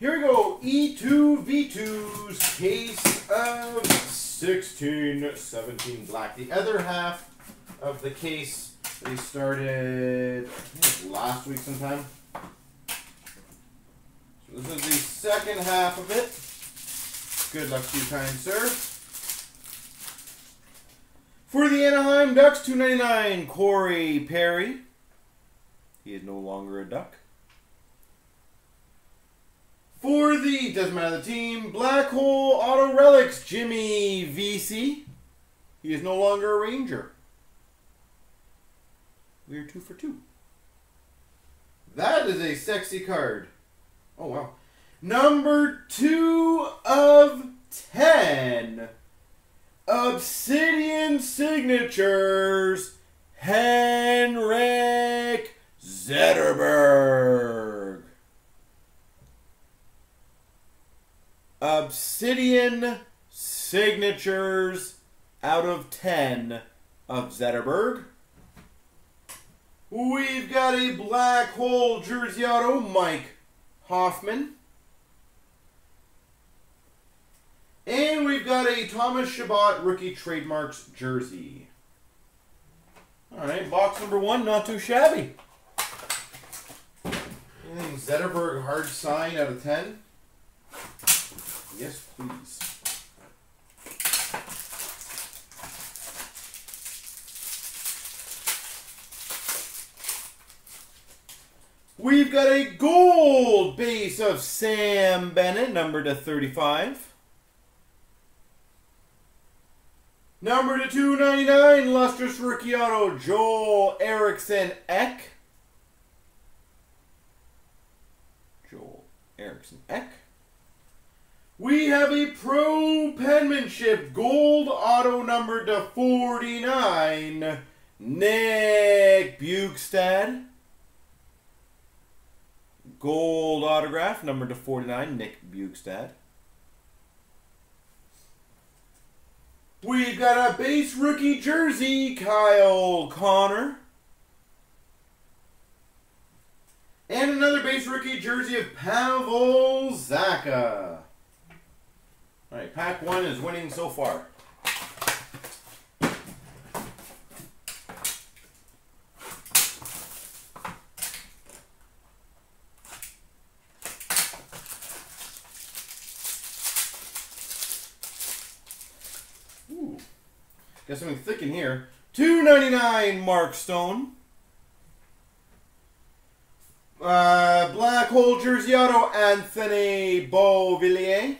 Here we go. Etuvetos case of 16, 17 black. The other half of the case, they started last week sometime. So this is the second half of it. Good luck to you, kind sir. For the Anaheim Ducks, 299, Corey Perry. He is no longer a Duck. For the, doesn't matter the team, Black Hole Auto Relics, Jimmy Vesey. He is no longer a Ranger. We are two for two. That is a sexy card. Oh, wow. Number two of ten. Obsidian Signatures, Henrik Zetterberg. Obsidian Signatures out of 10 of Zetterberg. We've got a black hole jersey auto, Mike Hoffman. And we've got a Thomas Chabot rookie trademarks jersey. All right, box number one, not too shabby. Zetterberg hard sign out of 10? Yes, please. We've got a gold base of Sam Bennett, number to 35. Number to 299, Lustrous Rookie Auto, Joel Eriksson Ek. Joel Eriksson Ek. We have a pro penmanship gold auto number to 49, Nick Bjugstad. Gold autograph number to 49, Nick Bjugstad. We've got a base rookie jersey, Kyle Connor. And another base rookie jersey of Pavel Zacha. All right, pack one is winning so far. Ooh, got something thick in here. Two ninety nine, Mark Stone. Uh, black hole jersey auto, Anthony Beauvillier.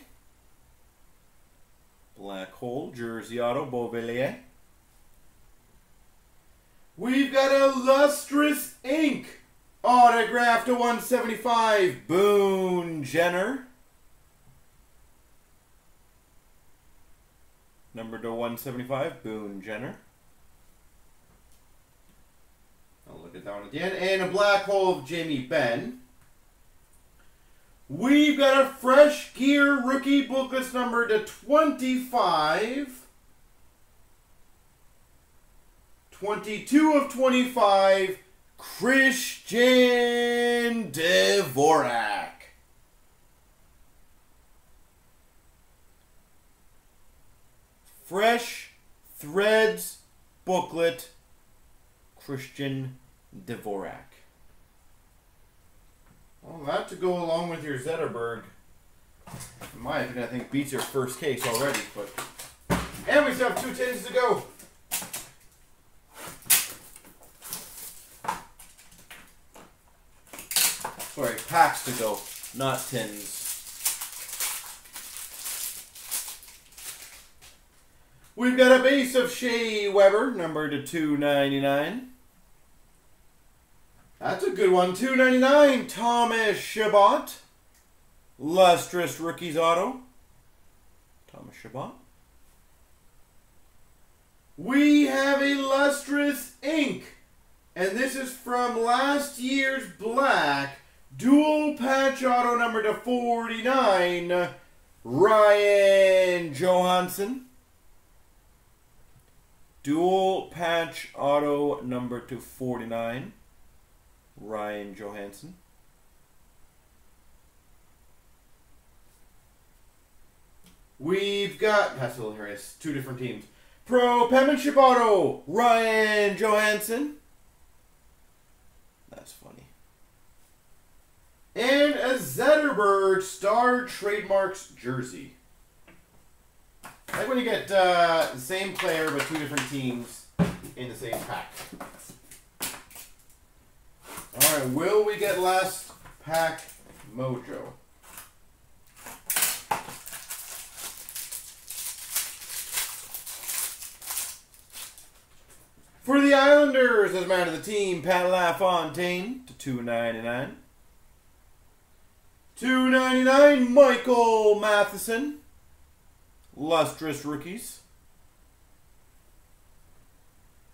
Black hole jersey auto, Beauvillier. We've got a lustrous ink autograph to 175, Boone Jenner. Number to 175, Boone Jenner. I'll look at that one again. And a black hole of Jamie Benn. We've got a fresh gear rookie booklets number to 25. 22 of 25, Christian Dvorak. Fresh Threads booklet, Christian Dvorak. Well, that to go along with your Zetterberg, in my opinion, I think beats your first case already. But and we still have two tins to go. Sorry, packs to go, not tins. We've got a base of Shea Weber, number to 299. That's a good one. 299 Thomas Chabot. Lustrous Rookies Auto. Thomas Chabot. We have a Lustrous Ink. And this is from last year's Black. Dual patch auto number to 49. Ryan Johansen. Dual patch auto number to 49. Ryan Johansen. We've got a little. Two different teams. Pro penmanship auto Ryan Johansen. That's funny. And a Zetterberg Star Trademarks jersey. Like when you get uh, the same player but two different teams in the same pack. All right, will we get last pack mojo? For the Islanders, as man of the team, Pat LaFontaine to two ninety nine. Two ninety nine, Michael Matheson. Lustrous rookies.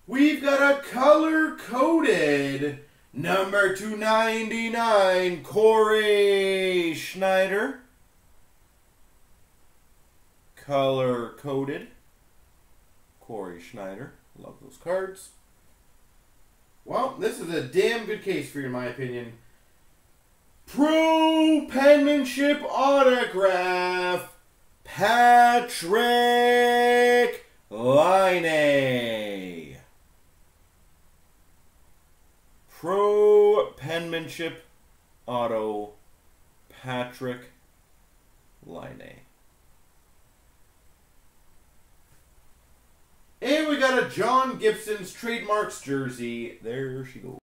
We've got a color coded number 299 Cory Schneider. Color coded Cory Schneider. Love those cards. Well, this is a damn good case for you, in my opinion. Pro penmanship autograph Patrik Laine. Pro penmanship auto Patrik Laine. And we got a John Gibson's trademarks jersey. There she goes.